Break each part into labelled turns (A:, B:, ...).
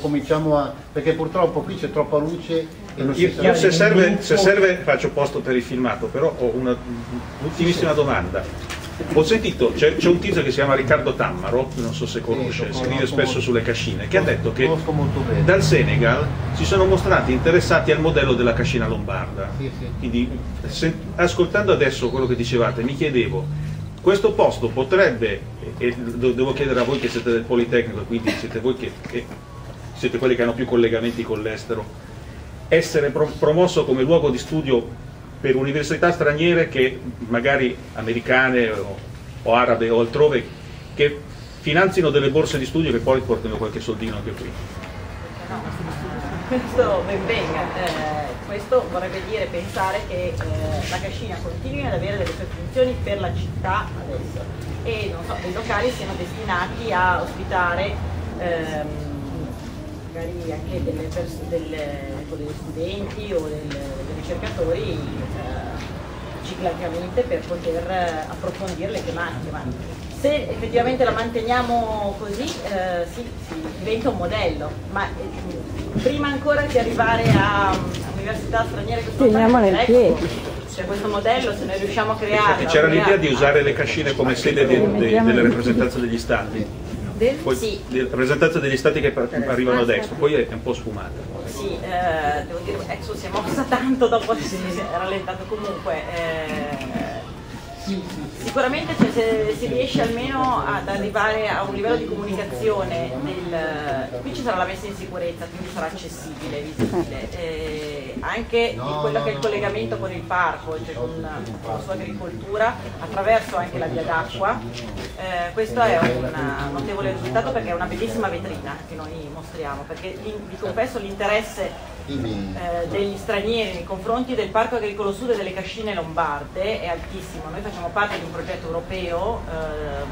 A: cominciamo a... perché purtroppo qui c'è troppa luce e non si
B: Io, se, serve, se serve faccio posto per il filmato, però ho una- un'ultimissima domanda. Ho sentito, c'è, c'è un tizio che si chiama Riccardo Tammaro, non so se conosce,
A: Sì, conosco
B: spesso
A: molto.
B: sulle cascine, che ha detto che
A: Conosco molto bene.
B: dal Senegal si sono mostrati interessati al modello della cascina lombarda.
A: Sì, sì.
B: Quindi, se- ascoltando adesso quello che dicevate, mi chiedevo, questo posto potrebbe, e devo chiedere a voi che siete del Politecnico, quindi siete voi che, che siete quelli che hanno più collegamenti con l'estero, essere pro- promosso come luogo di studio per università straniere che magari americane o, o arabe o altrove che finanzino delle borse di studio che poi portino qualche soldino anche qui.
C: No, questo ben venga. Eh, questo vorrebbe dire pensare che eh, la cascina continui ad avere delle sue funzioni per la città adesso e so, dei locali siano destinati a ospitare ehm, magari anche delle, pers- delle- ecco, degli studenti o del- dei ricercatori eh, ciclicamente per poter eh, approfondire le tematiche. Ma se effettivamente la manteniamo così, eh, sì, sì, diventa un modello, ma eh, prima ancora di arrivare a, a università straniere che sono
D: nel
C: ecco,
D: piede.
C: Cioè questo modello, se noi riusciamo a crearlo...
B: E c'era l'idea di usare le cascine come sede de- de- delle rappresentanze degli stati,
C: del- sì,
B: le rappresentanze degli stati che arrivano ad Expo, poi è un po' sfumata.
C: Sì, eh, devo dire, Exo si è mossa tanto dopo si è rallentato comunque. eh, sicuramente cioè, se si riesce almeno ad arrivare a un livello di comunicazione del, qui ci sarà la messa in sicurezza, quindi sarà accessibile, visibile, eh, anche quello che è il collegamento con il parco, cioè con, con la sua agricoltura, attraverso anche la via d'acqua. Eh, questo è un notevole risultato perché è una bellissima vetrina che noi mostriamo, perché vi confesso l'interesse eh, degli stranieri nei confronti del Parco Agricolo Sud e delle cascine lombarde è altissimo. Noi facciamo parte di un progetto europeo ehm,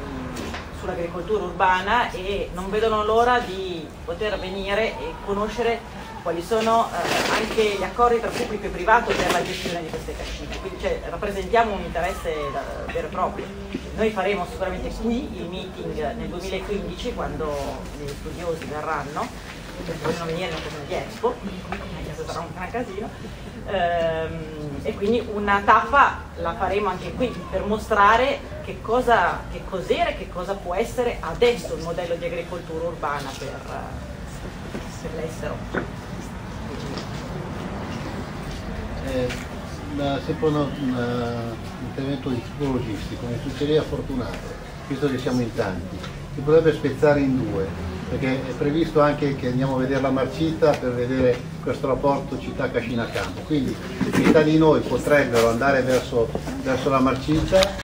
C: sull'agricoltura urbana e non vedono l'ora di poter venire e conoscere quali sono eh, anche gli accordi tra pubblico e privato per la gestione di queste cascine. Quindi cioè, rappresentiamo un interesse da- vero e proprio. Noi faremo sicuramente qui il meeting nel 2015 quando gli studiosi verranno perché vogliono venire in occasione di Expo, anche se sarà un gran casino, Ehm, e quindi una tappa la faremo anche qui per mostrare che cosa che cos'era e che cosa può essere adesso il modello di agricoltura urbana per, per l'estero.
A: Eh, sempre un intervento di tipo logistico, mi suggerirei Fortunato, visto che siamo in tanti, si potrebbe spezzare in due, perché è previsto anche che andiamo a vedere la Marcita per vedere questo rapporto città-cascina-campo, quindi metà di noi potrebbero andare verso, verso la Marcita